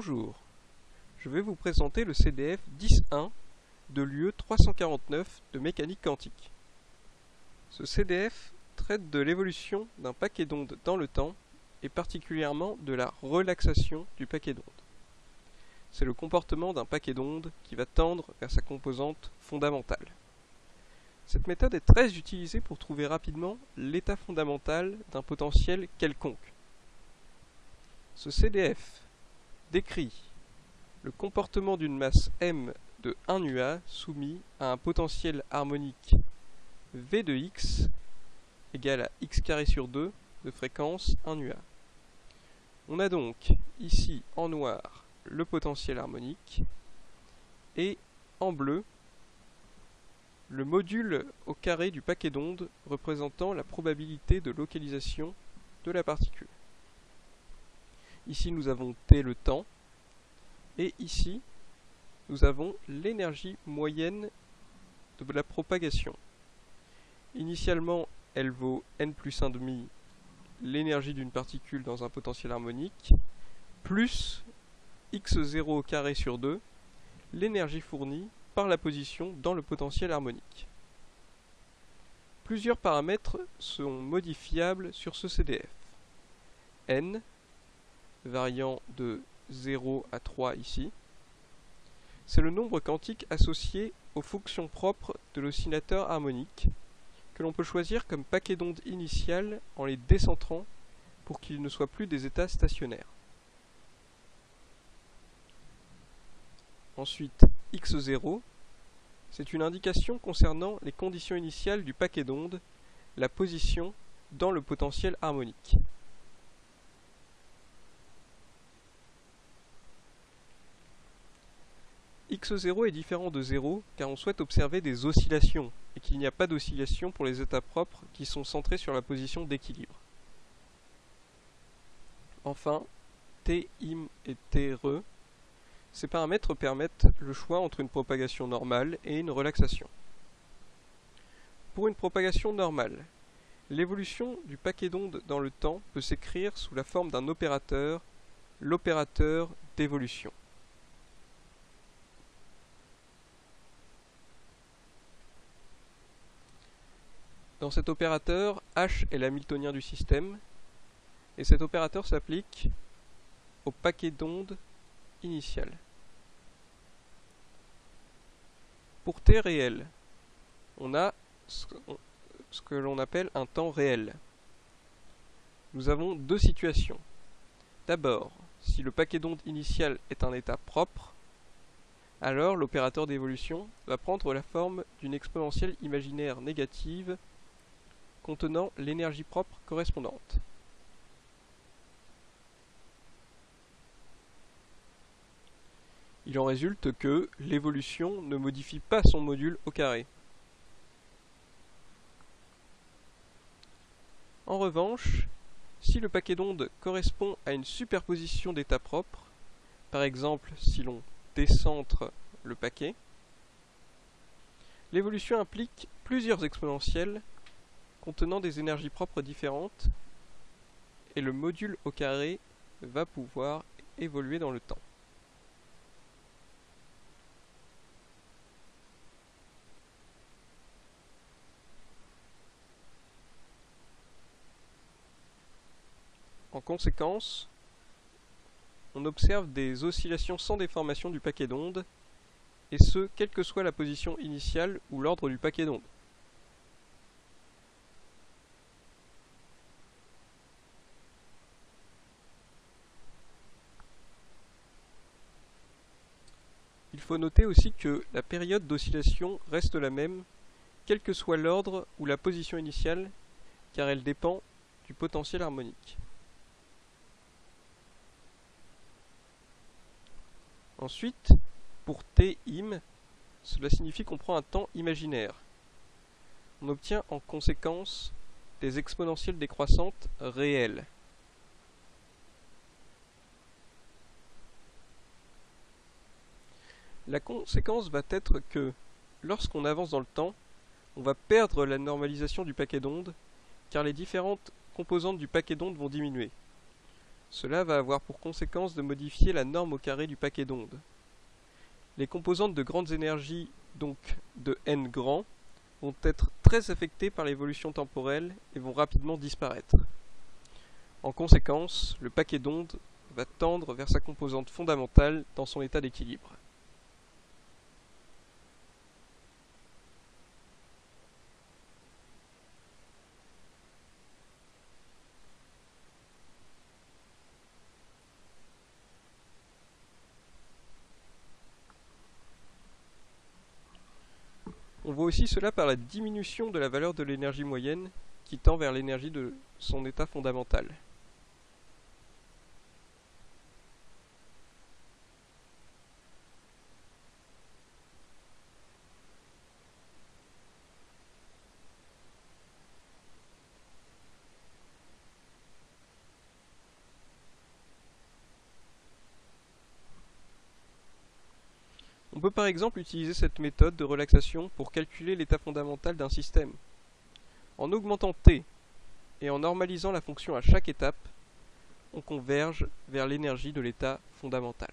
Bonjour, je vais vous présenter le CDF 10.1 de l'UE 349 de mécanique quantique. Ce CDF traite de l'évolution d'un paquet d'ondes dans le temps et particulièrement de la relaxation du paquet d'ondes. C'est le comportement d'un paquet d'ondes qui va tendre vers sa composante fondamentale. Cette méthode est très utilisée pour trouver rapidement l'état fondamental d'un potentiel quelconque. Ce CDF décrit le comportement d'une masse m de 1 UA soumis à un potentiel harmonique V de x égale à x carré sur 2 de fréquence 1 UA. On a donc ici en noir le potentiel harmonique et en bleu le module au carré du paquet d'ondes représentant la probabilité de localisation de la particule. Ici nous avons t le temps et ici nous avons l'énergie moyenne de la propagation. Initialement elle vaut n plus 1,5 l'énergie d'une particule dans un potentiel harmonique plus x0 au carré sur 2 l'énergie fournie par la position dans le potentiel harmonique. Plusieurs paramètres sont modifiables sur ce CDF. n, variant de 0 à 3 ici, c'est le nombre quantique associé aux fonctions propres de l'oscillateur harmonique, que l'on peut choisir comme paquet d'ondes initiales en les décentrant pour qu'ils ne soient plus des états stationnaires. Ensuite, x0, c'est une indication concernant les conditions initiales du paquet d'ondes, la position dans le potentiel harmonique. X0 est différent de 0 car on souhaite observer des oscillations et qu'il n'y a pas d'oscillation pour les états propres qui sont centrés sur la position d'équilibre. Enfin, t im et t re ces paramètres permettent le choix entre une propagation normale et une relaxation. Pour une propagation normale, l'évolution du paquet d'ondes dans le temps peut s'écrire sous la forme d'un opérateur, l'opérateur d'évolution. Dans cet opérateur, H est l'hamiltonien du système, et cet opérateur s'applique au paquet d'ondes initial. Pour t réel, on a ce que l'on appelle un temps réel. Nous avons deux situations. D'abord, si le paquet d'ondes initial est un état propre, alors l'opérateur d'évolution va prendre la forme d'une exponentielle imaginaire négative contenant l'énergie propre correspondante. il en résulte que l'évolution ne modifie pas son module au carré. En revanche, si le paquet d'ondes correspond à une superposition d'états propres, par exemple si l'on décentre le paquet, l'évolution implique plusieurs exponentielles contenant des énergies propres différentes et le module au carré va pouvoir évoluer dans le temps. En conséquence, on observe des oscillations sans déformation du paquet d'ondes, et ce, quelle que soit la position initiale ou l'ordre du paquet d'ondes. Il faut noter aussi que la période d'oscillation reste la même, quel que soit l'ordre ou la position initiale, car elle dépend du potentiel harmonique. Ensuite, pour t im, cela signifie qu'on prend un temps imaginaire. On obtient en conséquence des exponentielles décroissantes réelles. La conséquence va être que, lorsqu'on avance dans le temps, on va perdre la normalisation du paquet d'ondes, car les différentes composantes du paquet d'ondes vont diminuer. Cela va avoir pour conséquence de modifier la norme au carré du paquet d'ondes. Les composantes de grandes énergies, donc de n grand, vont être très affectées par l'évolution temporelle et vont rapidement disparaître. En conséquence, le paquet d'ondes va tendre vers sa composante fondamentale dans son état d'équilibre. On voit aussi cela par la diminution de la valeur de l'énergie moyenne qui tend vers l'énergie de son état fondamental. On peut par exemple utiliser cette méthode de relaxation pour calculer l'état fondamental d'un système. En augmentant t et en normalisant la fonction à chaque étape, on converge vers l'énergie de l'état fondamental.